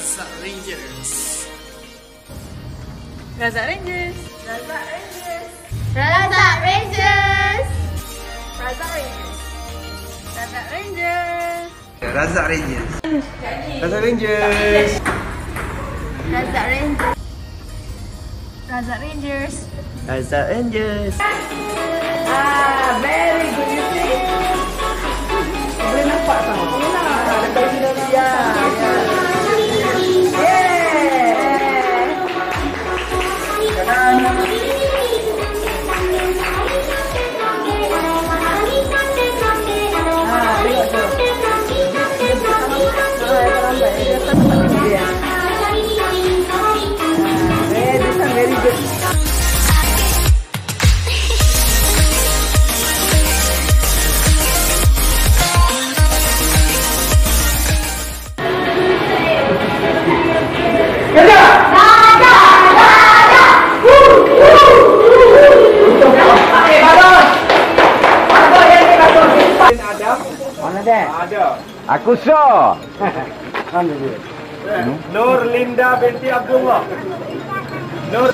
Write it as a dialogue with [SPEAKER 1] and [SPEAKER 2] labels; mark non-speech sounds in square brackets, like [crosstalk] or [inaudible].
[SPEAKER 1] Razak Rangers.
[SPEAKER 2] Razak Rangers.
[SPEAKER 3] Razak Rangers.
[SPEAKER 2] Razak Rangers.
[SPEAKER 1] Razak Rangers.
[SPEAKER 4] Razak Rangers. Razak Rangers.
[SPEAKER 3] Razak Rangers.
[SPEAKER 1] Razak Rangers.
[SPEAKER 4] Razak Rangers.
[SPEAKER 2] Razak Rangers. Ah, very good.
[SPEAKER 4] Aku so. [laughs]
[SPEAKER 5] Nur Linda binti Abdullah. Nur